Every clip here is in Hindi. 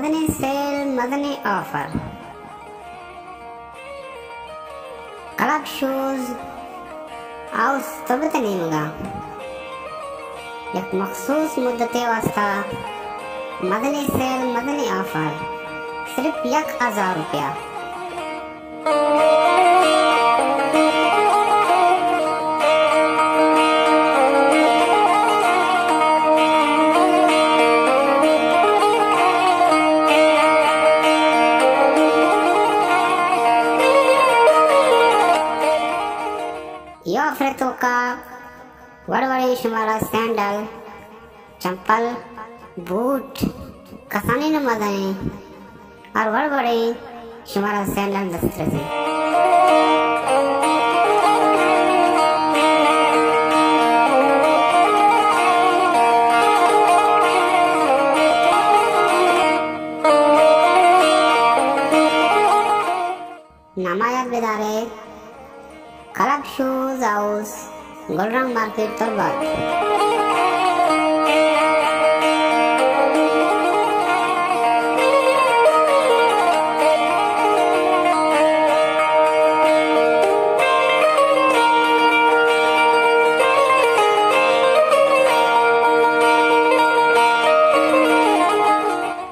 मदने सेल मदने ऑफ़र कड़क शूज़ आउस तबत नीमगा एक मखसूस मुद्दते वास्ता मदने सेल मदने ऑफ़र सिर्फ़ एक हज़ार रुपया। ये तो का वड़वड़ी शुमारा सैंडल, चंपल, बूट, कसानी न मदाई और वड़वड़ी शुमारा सैंडल दस्तर से। नामायत बेदारे क्लब शूज़ हाउस गोलरंग मार्केट तरबाद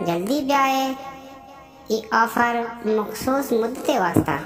जल्दी भी आए ये ऑफ़र मखसूस मुद्दे वास्ता।